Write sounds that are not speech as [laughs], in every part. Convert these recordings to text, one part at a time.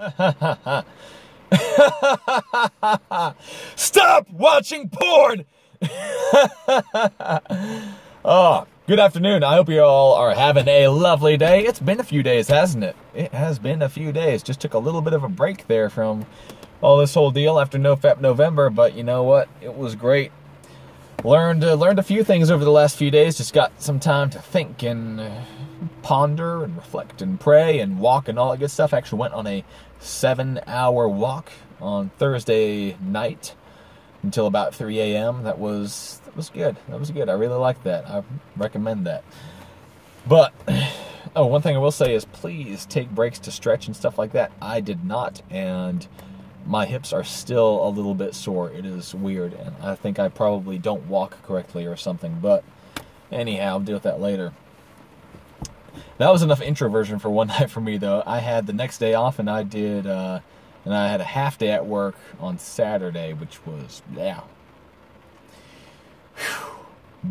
[laughs] Stop watching porn! oh, [laughs] good afternoon. I hope you all are having a lovely day. It's been a few days, hasn't it? It has been a few days. Just took a little bit of a break there from all this whole deal after NoFap November, but you know what? It was great. Learned uh, learned a few things over the last few days. Just got some time to think and uh, ponder and reflect and pray and walk and all that good stuff. I Actually went on a seven hour walk on Thursday night until about 3 a.m. That was that was good. That was good. I really liked that. I recommend that. But [sighs] oh, one thing I will say is please take breaks to stretch and stuff like that. I did not, and my hips are still a little bit sore. It is weird, and I think I probably don't walk correctly or something. But anyhow, I'll deal with that later. That was enough introversion for one [laughs] night for me, though. I had the next day off, and I did, uh, and I had a half day at work on Saturday, which was yeah.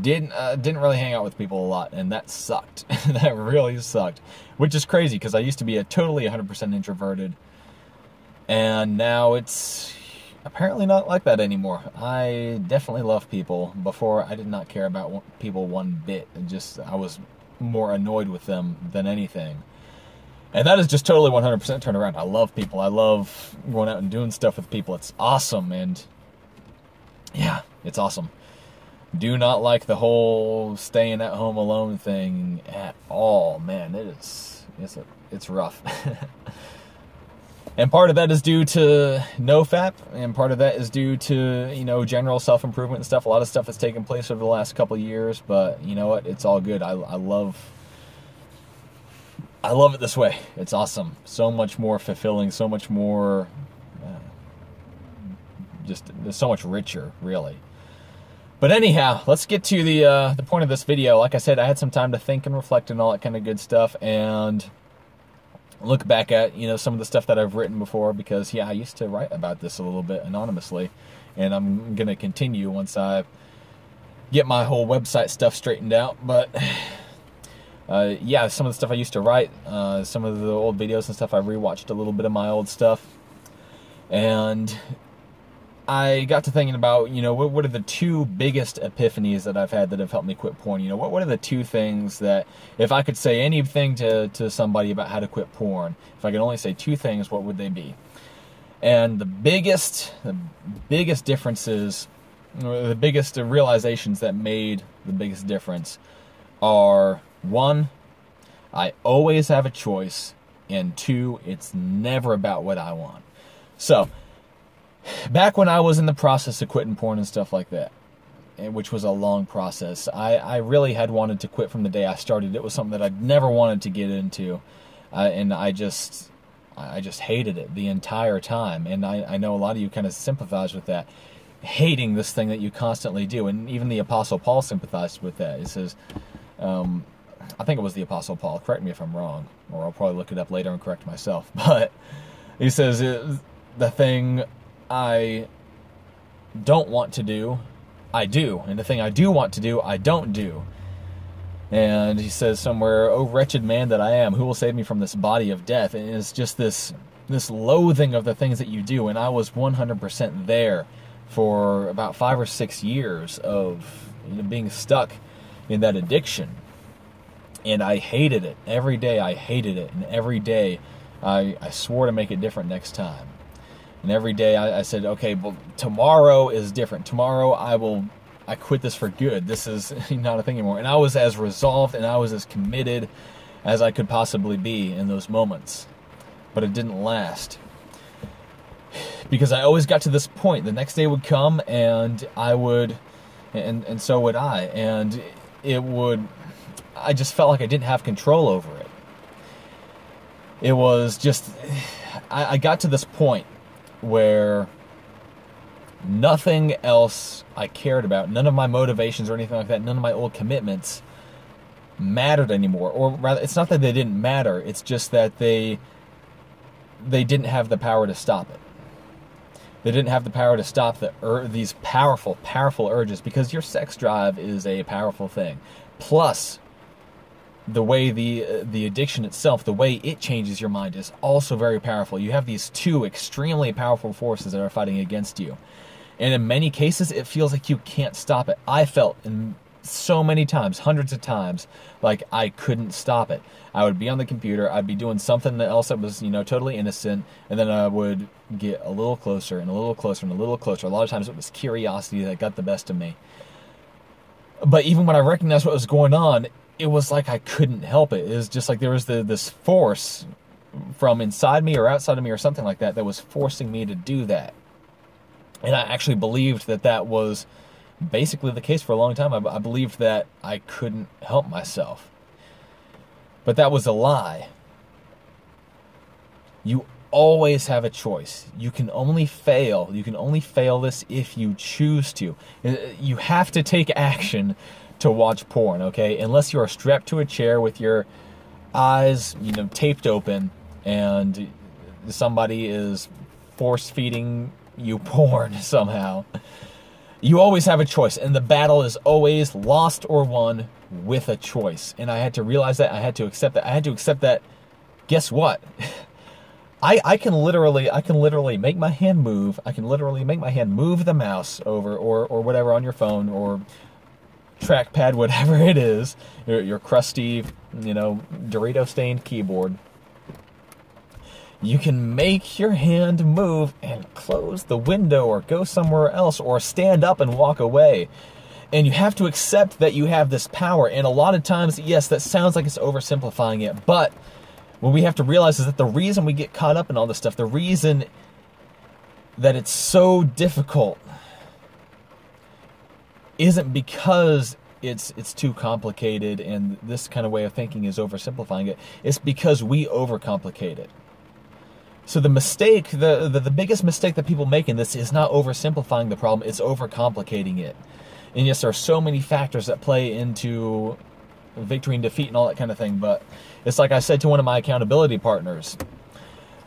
Didn't uh, didn't really hang out with people a lot, and that sucked. [laughs] that really sucked. Which is crazy because I used to be a totally 100% introverted and now it's apparently not like that anymore. I definitely love people. Before, I did not care about people one bit. And just, I was more annoyed with them than anything. And that is just totally 100% turned around. I love people. I love going out and doing stuff with people. It's awesome. And yeah, it's awesome. Do not like the whole staying at home alone thing at all. Man, it is, it's, a, it's rough. [laughs] and part of that is due to NoFap, and part of that is due to you know general self improvement and stuff. A lot of stuff that's taken place over the last couple years, but you know what? It's all good. I, I love. I love it this way. It's awesome. So much more fulfilling. So much more. Uh, just so much richer, really. But anyhow, let's get to the uh, the point of this video. Like I said, I had some time to think and reflect and all that kind of good stuff, and look back at you know some of the stuff that I've written before because yeah I used to write about this a little bit anonymously and I'm gonna continue once I get my whole website stuff straightened out but [sighs] uh, yeah some of the stuff I used to write uh, some of the old videos and stuff I rewatched a little bit of my old stuff and I got to thinking about, you know, what, what are the two biggest epiphanies that I've had that have helped me quit porn? You know, what, what are the two things that, if I could say anything to, to somebody about how to quit porn, if I could only say two things, what would they be? And the biggest, the biggest differences, the biggest realizations that made the biggest difference are one, I always have a choice, and two, it's never about what I want. So, back when I was in the process of quitting porn and stuff like that, which was a long process, I, I really had wanted to quit from the day I started. It was something that I'd never wanted to get into, uh, and I just I just hated it the entire time. And I, I know a lot of you kind of sympathize with that, hating this thing that you constantly do. And even the Apostle Paul sympathized with that. He says, um, I think it was the Apostle Paul. Correct me if I'm wrong, or I'll probably look it up later and correct myself. [laughs] But he says the thing I don't want to do, I do. And the thing I do want to do, I don't do. And he says somewhere, "Oh wretched man that I am, who will save me from this body of death?" And it's just this this loathing of the things that you do. And I was 100% there for about five or six years of you know, being stuck in that addiction. And I hated it every day. I hated it, and every day I, I swore to make it different next time. And every day I, I said, okay, well, tomorrow is different. Tomorrow I will, I quit this for good. This is [laughs] not a thing anymore. And I was as resolved and I was as committed as I could possibly be in those moments. But it didn't last. Because I always got to this point. The next day would come and I would, and, and so would I. And it would, I just felt like I didn't have control over it. It was just, [sighs] I, I got to this point where nothing else I cared about, none of my motivations or anything like that, none of my old commitments mattered anymore. Or rather, it's not that they didn't matter, it's just that they they didn't have the power to stop it. They didn't have the power to stop the ur- these powerful, powerful urges because your sex drive is a powerful thing. Plus, the way the uh, the addiction itself, the way it changes your mind is also very powerful. You have these two extremely powerful forces that are fighting against you. And in many cases it feels like you can't stop it. I felt in so many times, hundreds of times, like I couldn't stop it. I would be on the computer, I'd be doing something else that was, you know, totally innocent, and then I would get a little closer and a little closer and a little closer. A lot of times it was curiosity that got the best of me. But even when I recognized what was going on, it was like I couldn't help it. It was just like there was the, this force from inside me or outside of me or something like that that was forcing me to do that. And I actually believed that that was basically the case for a long time. I, I believed that I couldn't help myself. But that was a lie. You always have a choice. You can only fail. You can only fail this if you choose to. Uh, you have to take action to watch porn, okay? Unless you are strapped to a chair with your eyes, you know, taped open and somebody is force feeding you [laughs] porn somehow. You always have a choice, and the battle is always lost or won with a choice. And I had to realize that. I had to accept that. I had to accept that. Guess what? [laughs] I, I can literally I can literally make my hand move. I can literally make my hand move the mouse over or, or whatever on your phone or trackpad, [laughs] whatever it is, your, your crusty, you know, Dorito stained keyboard. You can make your hand move and close the window or go somewhere else or stand up and walk away. And you have to accept that you have this power. And a lot of times, yes, that sounds like it's oversimplifying it, but what we have to realize is that the reason we get caught up in all this stuff, the reason that it's so difficult isn't because it's it's too complicated and this kind of way of thinking is oversimplifying it. It's because we overcomplicate it. So the mistake, the, the, the biggest mistake that people make in this is not oversimplifying the problem, it's overcomplicating it. And yes, there are so many factors that play into victory and defeat and all that kind of thing, but it's like I said to one of my accountability partners.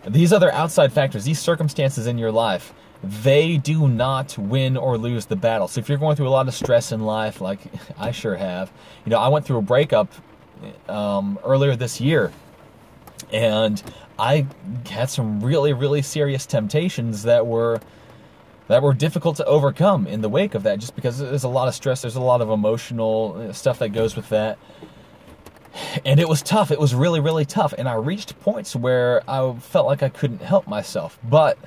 These other outside factors, these circumstances in your life, they do not win or lose the battle. So if you're going through a lot of stress in life, like [laughs] I sure have, you know, I went through a breakup um, earlier this year, and I had some really, really serious temptations that were that were difficult to overcome in the wake of that, just because there's a lot of stress, there's a lot of emotional uh, stuff that goes with that. And it was tough. It was really, really tough. And I reached points where I felt like I couldn't help myself. But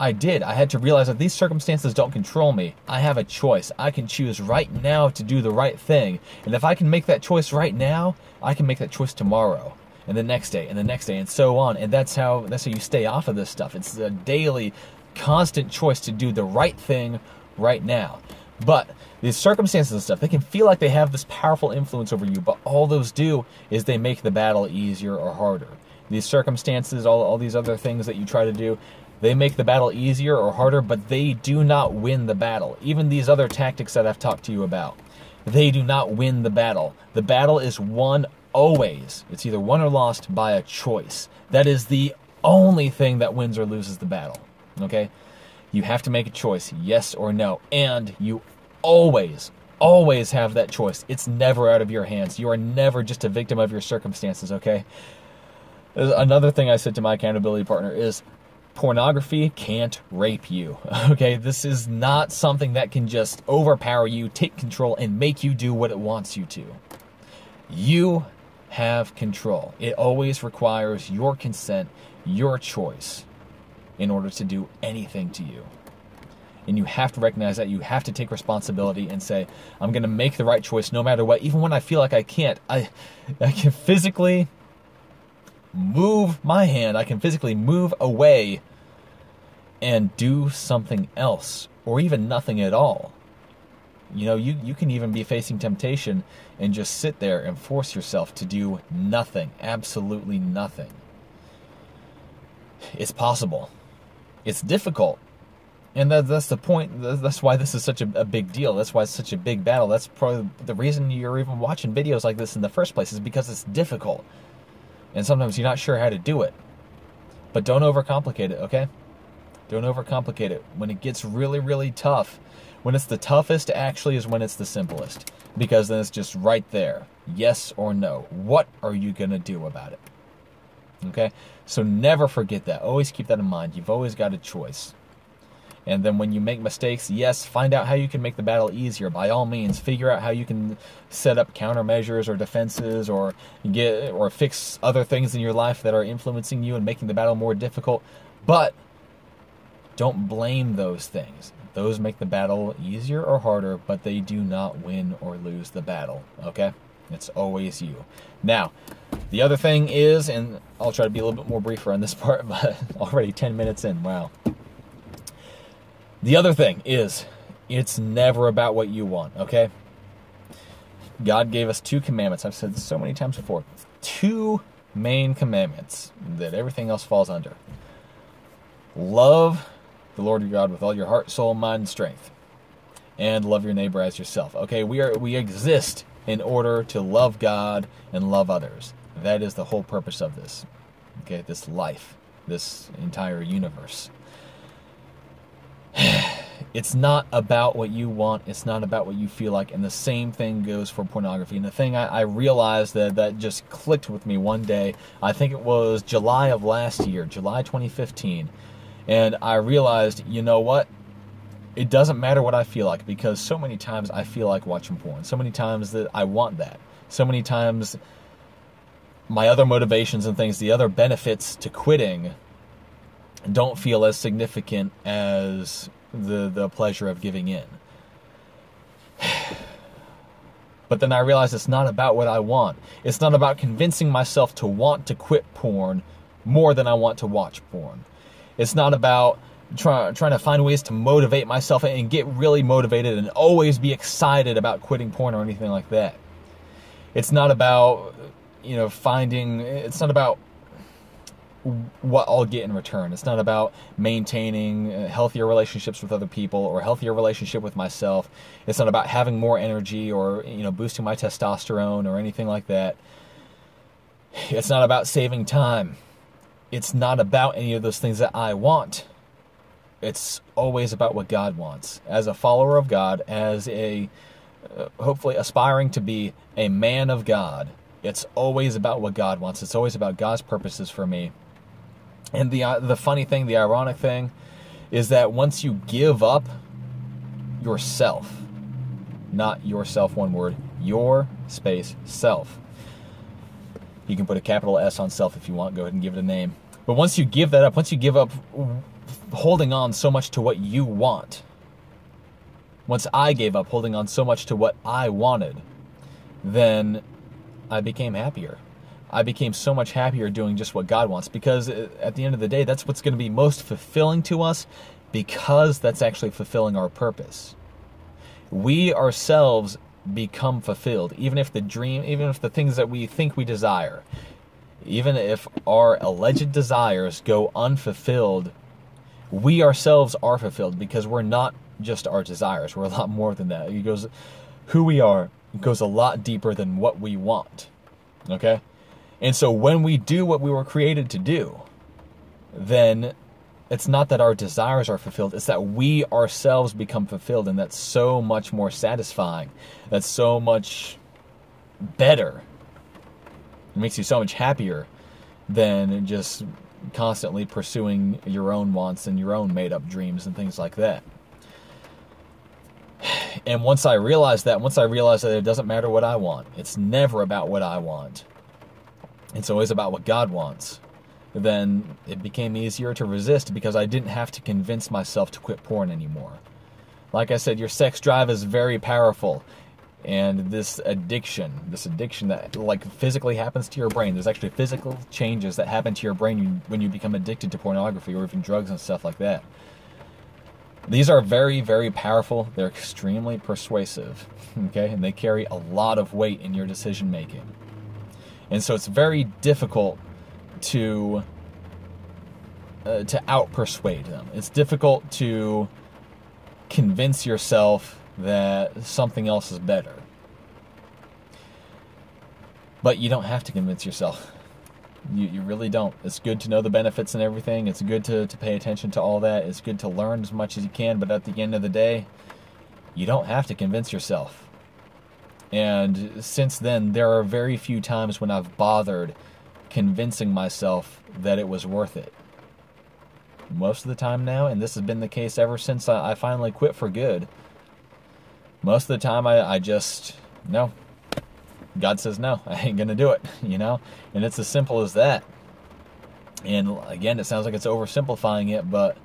I did. I had to realize that these circumstances don't control me. I have a choice. I can choose right now to do the right thing. And if I can make that choice right now, I can make that choice tomorrow and the next day and the next day and so on. And that's how that's how you stay off of this stuff. It's a daily constant choice to do the right thing right now. But these circumstances and stuff, they can feel like they have this powerful influence over you, but all those do is they make the battle easier or harder. These circumstances, all, all these other things that you try to do, they make the battle easier or harder, but they do not win the battle. Even these other tactics that I've talked to you about, they do not win the battle. The battle is won always. It's either won or lost by a choice. That is the only thing that wins or loses the battle. Okay? You have to make a choice, yes or no. And you always, always have that choice. It's never out of your hands. You are never just a victim of your circumstances, okay? Another thing I said to my accountability partner is pornography can't rape you. [laughs] Okay, this is not something that can just overpower you, take control, and make you do what it wants you to. You have control. It always requires your consent, your choice, in order to do anything to you. And you have to recognize that. You have to take responsibility and say, I'm going to make the right choice no matter what. Even when I feel like I can't, I, I can physically move my hand, I can physically move away and do something else or even nothing at all. You know, you, you can even be facing temptation and just sit there and force yourself to do nothing, absolutely nothing. It's possible. It's difficult. And that, that's the point. That's why this is such a, a, big deal. That's why it's such a big battle. That's probably the reason you're even watching videos like this in the first place, is because it's difficult. And sometimes you're not sure how to do it. But don't overcomplicate it, okay? Don't overcomplicate it. When it gets really, really tough, when it's the toughest, actually, is when it's the simplest. Because then it's just right there yes or no. What are you going to do about it? Okay? So never forget that. Always keep that in mind. You've always got a choice. And then when you make mistakes, yes, find out how you can make the battle easier. By all means, figure out how you can set up countermeasures or defenses or get or fix other things in your life that are influencing you and making the battle more difficult. But don't blame those things. Those make the battle easier or harder, but they do not win or lose the battle. Okay? It's always you. Now, the other thing is, and I'll try to be a little bit more briefer on this [laughs] part, but already 10 minutes in. Wow. The other thing is, it's never about what you want, okay? God gave us two commandments. I've said this so many times before. Two main commandments that everything else falls under. Love the Lord your God with all your heart, soul, mind, and strength. And love your neighbor as yourself. Okay, we are we exist in order to love God and love others. That is the whole purpose of this. Okay, this life, this entire universe. [sighs] it's not about what you want it's not about what you feel like and the same thing goes for pornography and the thing I, I, realized that that just clicked with me one day i think it was july of last year july 2015 and i realized you know what it doesn't matter what i feel like because so many times i feel like watching porn so many times that i want that so many times my other motivations and things the other benefits to quitting don't feel as significant as the the pleasure of giving in. [sighs] But then I realized it's not about what I want. It's not about convincing myself to want to quit porn more than I want to watch porn. It's not about try, trying to find ways to motivate myself and get really motivated and always be excited about quitting porn or anything like that. It's not about, you know, finding, it's not about what I'll get in return. It's not about maintaining uh, healthier relationships with other people or healthier relationship with myself. It's not about having more energy or you know boosting my testosterone or anything like that. It's not about saving time. It's not about any of those things that I want. It's always about what God wants. As a follower of God, as a uh, hopefully aspiring to be a man of God, it's always about what God wants. It's always about God's purposes for me. And the uh, the funny thing, the ironic thing, is that once you give up yourself, not yourself, one word, your space self. You can put a capital S on self if you want. Go ahead and give it a name. But once you give that up, once you give up holding on so much to what you want, once I gave up holding on so much to what I wanted, then I became happier. I became so much happier doing just what God wants because uh, at the end of the day, that's what's going to be most fulfilling to us because that's actually fulfilling our purpose. We ourselves become fulfilled, even if the dream, even if the things that we think we desire, even if our alleged desires go unfulfilled, we ourselves are fulfilled because we're not just our desires. We're a lot more than that. It goes, who we are goes a lot deeper than what we want. Okay? And so when we do what we were created to do, then it's not that our desires are fulfilled, it's that we ourselves become fulfilled. And that's so much more satisfying. That's so much better. It makes you so much happier than just constantly pursuing your own wants and your own made up dreams and things like that. And once I realized that, once I realized that it doesn't matter what I want, it's never about what I want it's always about what God wants, then it became easier to resist because I didn't have to convince myself to quit porn anymore. Like I said, your sex drive is very powerful. And this addiction, this addiction that like physically happens to your brain, there's actually physical changes that happen to your brain when you become addicted to pornography or even drugs and stuff like that. These are very, very powerful. They're extremely persuasive, [laughs] okay? And they carry a lot of weight in your decision making. And so it's very difficult to uh, to out persuade them. It's difficult to convince yourself that something else is better. But you don't have to convince yourself. You, you really don't. It's good to know the benefits and everything. It's good to, to pay attention to all that. It's good to learn as much as you can. But at the end of the day, you don't have to convince yourself. And since then, there are very few times when I've bothered convincing myself that it was worth it. Most of the time now, and this has been the case ever since I, finally quit for good, most of the time I, I just, no. God says no, [laughs] I ain't going to do it, [laughs] you know? And it's as simple as that. And again, it sounds like it's oversimplifying it, but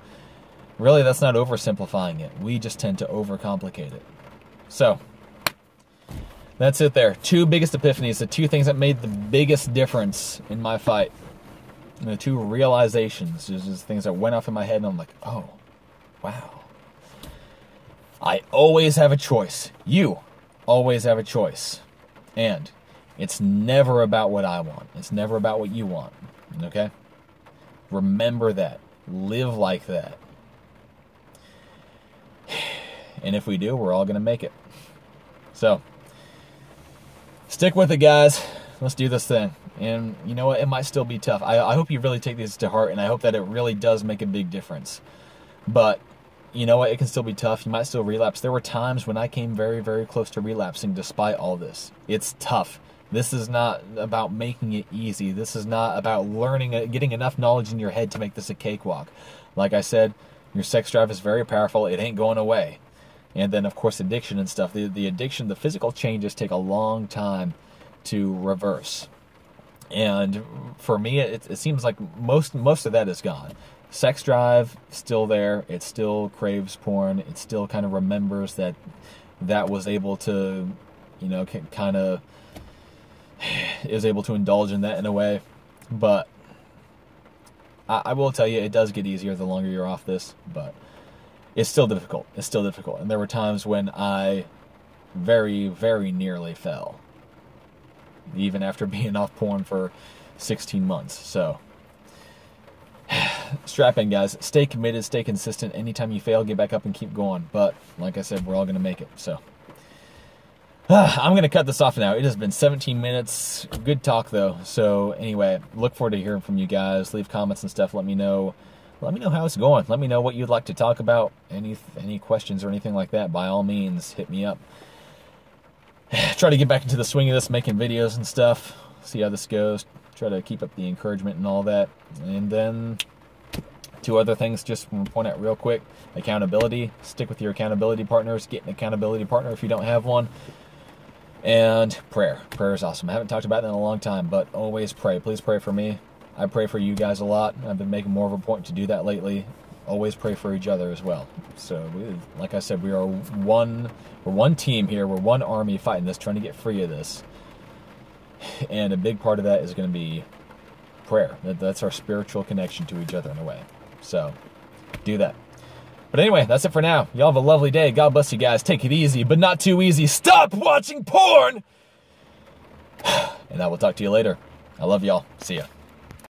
really that's not oversimplifying it. We just tend to overcomplicate it. So, that's it there. Two biggest epiphanies, the two things that made the biggest difference in my fight. And the two realizations, just things that went off in my head, and I'm like, oh, wow. I always have a choice. You always have a choice. And it's never about what I want, it's never about what you want. Okay? Remember that. Live like that. [sighs] And if we do, we're all going to make it. So, stick with it, guys. Let's do this thing. And you know what? It might still be tough. I, I hope you really take this to heart, and I hope that it really does make a big difference. But you know what? It can still be tough. You might still relapse. There were times when I came very, very close to relapsing despite all this. It's tough. This is not about making it easy. This is not about learning, uh, getting enough knowledge in your head to make this a cakewalk. Like I said, your sex drive is very powerful. It ain't going away and then of course addiction and stuff. The, the addiction the physical changes take a long time to reverse. And for me it, it seems like most most of that is gone. Sex drive still there. It still craves porn. It still kind of remembers that that was able to you know kind of is able to indulge in that in a way. But I, I will tell you it does get easier the longer you're off this but it's still difficult. It's still difficult. And there were times when I very, very nearly fell, even after [laughs] being off porn for 16 months. So, [sighs] strap in, guys. Stay committed, stay consistent. Anytime you fail, get back up and keep going. But, like I said, we're all going to make it. So, [sighs] I'm going to cut this off now. It has been 17 minutes. Good talk, though. So, anyway, look forward to hearing from you guys. Leave comments and stuff. Let me know let me know how it's going. Let me know what you'd like to talk about. Any any questions or anything like that, by all means, hit me up. [sighs] Try to get back into the swing of this, making videos and stuff. See how this goes. Try to keep up the encouragement and all that. And then two other things just to point out real quick. Accountability. Stick with your accountability partners. Get an accountability partner if you don't have one. And prayer. Prayer is awesome. I haven't talked about that in a long time, but always pray. Please pray for me. I pray for you guys a lot. I've been making more of a point to do that lately. Always pray for each other as well. So, we, like I said, we are one. We're one team here. We're one army fighting this, trying to get free of this. And a big part of that is going to be prayer. That's our spiritual connection to each other in a way. So, do that. But anyway, that's it for now. Y'all have a lovely day. God bless you guys. Take it easy, but not too easy. Stop watching porn! [sighs] And I will talk to you later. I love y'all. See ya.